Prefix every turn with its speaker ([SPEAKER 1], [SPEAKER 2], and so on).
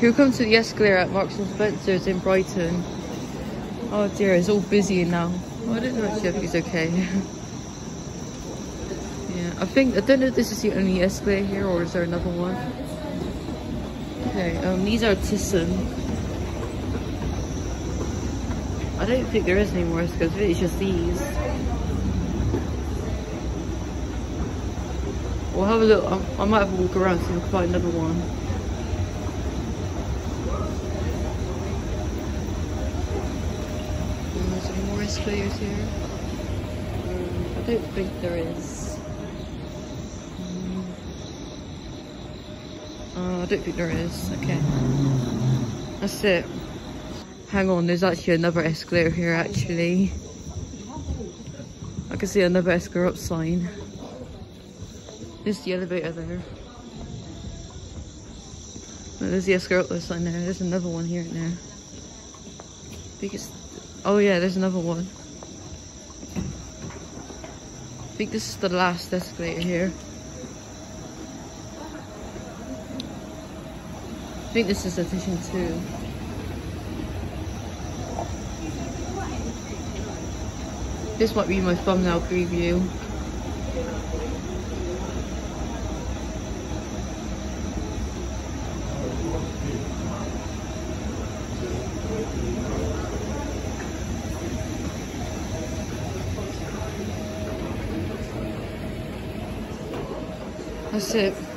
[SPEAKER 1] Here comes to the escalator at Marks and Spencer's in Brighton. Oh dear, it's all busy now. Oh, I don't know actually if Jeffy's okay. yeah, I think, I don't know if this is the only escalator here or is there another one? Okay, um, these are Thyssen. I don't think there is any more escalators, it's just these. We'll have a look, I, I might have a walk around so we can find another one. More escalators here. I don't think there is. Um, uh, I don't think there is. Okay. That's it. Hang on, there's actually another escalator here actually. I can see another escalator up sign. There's the elevator there. Oh, there's the escalator up sign there. There's another one here and there. Biggest. Oh yeah, there's another one. I think this is the last escalator here. I think this is edition two. This might be my thumbnail preview. That's it.